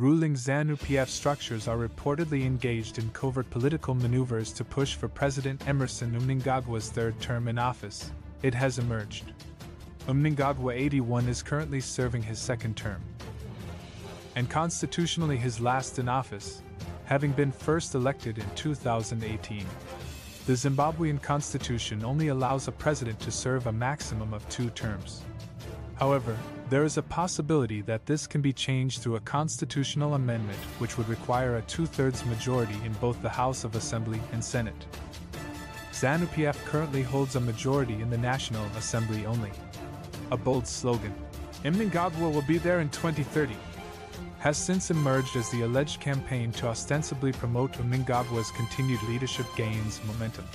ruling ZANU PF structures are reportedly engaged in covert political maneuvers to push for President Emmerson Mnangagwa's third term in office, it has emerged. Mnangagwa 81 is currently serving his second term. And constitutionally his last in office, having been first elected in 2018. The Zimbabwean constitution only allows a president to serve a maximum of two terms. However, there is a possibility that this can be changed through a constitutional amendment which would require a two thirds majority in both the House of Assembly and Senate. ZANU PF currently holds a majority in the National Assembly only. A bold slogan, Mnangagwa will be there in 2030, has since emerged as the alleged campaign to ostensibly promote Mnangagwa's continued leadership gains momentum.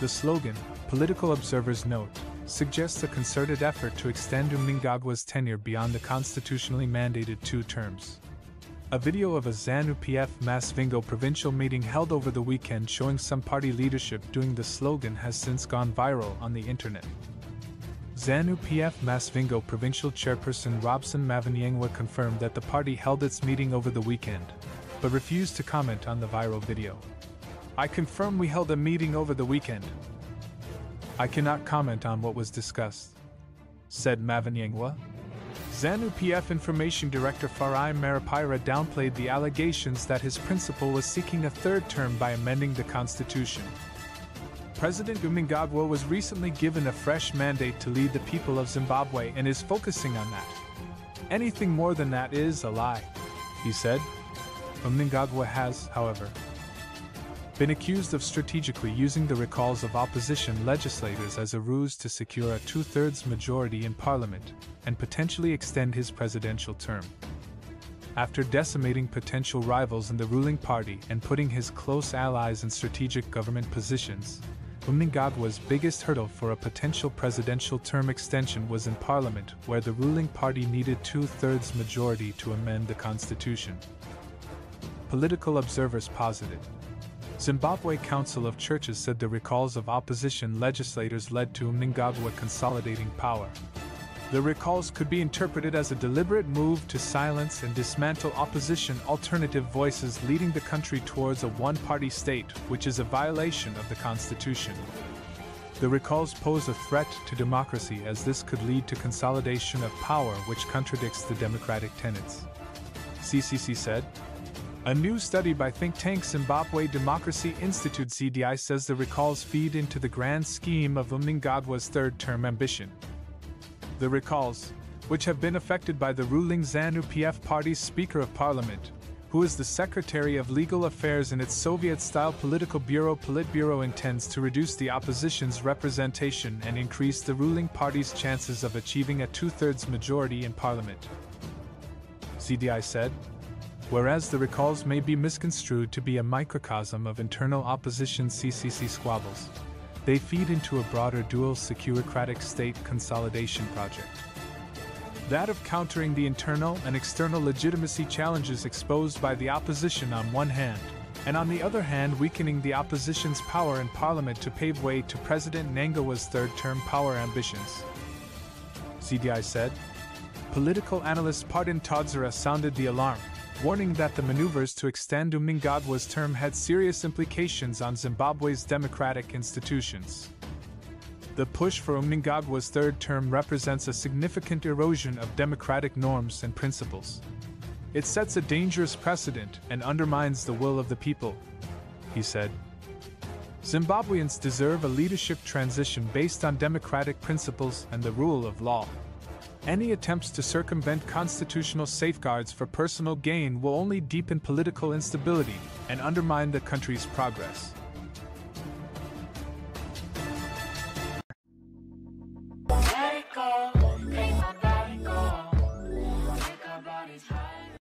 The slogan, political observers note, suggests a concerted effort to extend Mnangagwa's tenure beyond the constitutionally mandated two terms. A video of a ZANU PF Masvingo provincial meeting held over the weekend showing some party leadership doing the slogan has since gone viral on the internet. ZANU PF Masvingo provincial chairperson Robson Mavenyengwa confirmed that the party held its meeting over the weekend, but refused to comment on the viral video. I confirm we held a meeting over the weekend. I cannot comment on what was discussed, said Mavenyengwa. ZANU PF Information Director Farai Marapira downplayed the allegations that his principal was seeking a third term by amending the constitution. President Mnangagwa was recently given a fresh mandate to lead the people of Zimbabwe and is focusing on that. Anything more than that is a lie, he said. Mnangagwa has, however, been accused of strategically using the recalls of opposition legislators as a ruse to secure a two thirds majority in parliament and potentially extend his presidential term. After decimating potential rivals in the ruling party and putting his close allies in strategic government positions, Mnangagwa's biggest hurdle for a potential presidential term extension was in Parliament, where the ruling party needed two thirds majority to amend the constitution. Political observers posited. Zimbabwe Council of Churches said the recalls of opposition legislators led to Mnangagwa consolidating power. The recalls could be interpreted as a deliberate move to silence and dismantle opposition alternative voices, leading the country towards a one party state, which is a violation of the Constitution. The recalls pose a threat to democracy as this could lead to consolidation of power, which contradicts the democratic tenets. ZCC said. A new study by think tank Zimbabwe Democracy Institute ZDI says the recalls feed into the grand scheme of Mnangagwa's third term ambition the recalls, which have been affected by the ruling ZANU PF party's Speaker of Parliament, who is the Secretary of Legal Affairs in its Soviet style political bureau Politburo intends to reduce the opposition's representation and increase the ruling party's chances of achieving a two thirds majority in Parliament. ZDI said, Whereas the recalls may be misconstrued to be a microcosm of internal opposition CCC squabbles, they feed into a broader dual securocratic state consolidation project. That of countering the internal and external legitimacy challenges exposed by the opposition on one hand, and on the other hand, weakening the opposition's power in parliament to pave way to President Mnangagwa's third term power ambitions. ZDI said. Political analyst Pardon Todzera sounded the alarm warning that the maneuvers to extend Mnangagwa's term had serious implications on Zimbabwe's democratic institutions. The push for Mnangagwa's third term represents a significant erosion of democratic norms and principles. It sets a dangerous precedent and undermines the will of the people, he said. Zimbabweans deserve a leadership transition based on democratic principles and the rule of law. Any attempts to circumvent constitutional safeguards for personal gain will only deepen political instability and undermine the country's progress.